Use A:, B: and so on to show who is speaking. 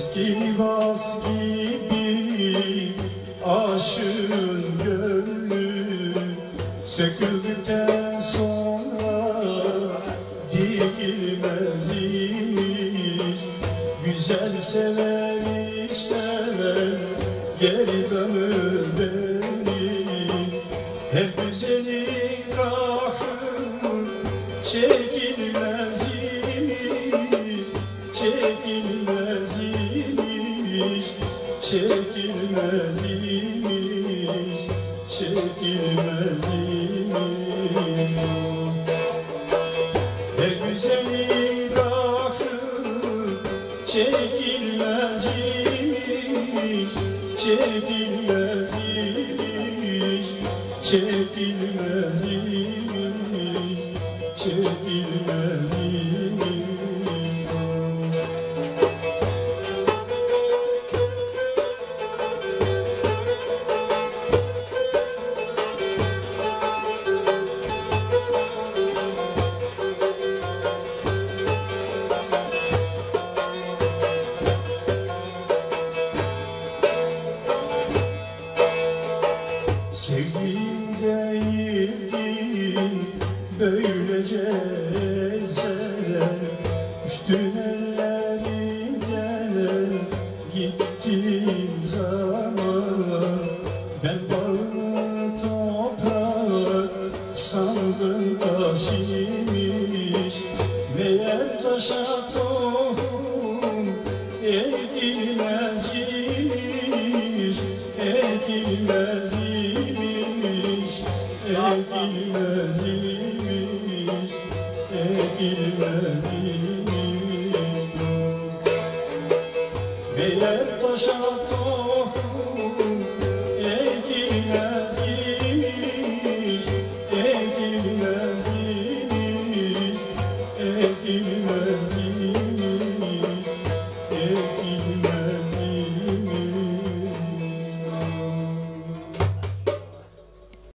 A: Eski libas gibi aşığın gönlü Söküldükten sonra dikilmez imiş Güzel seven geri dönür beni. Hep güzelin kahrı çekilmez Çekilmez imiş Çekilmez imiş her güzelin kahrı çekilmez imiş, çekilmez imiş. Sevdiğinde yildin böylece ezer Düştün ellerinden gittin zaman Ben bağını toprak sandım taş imiş Meğer taşa tohum ekilmez Ekilmez imiş Ekilmez imiş Meğer taşa tohum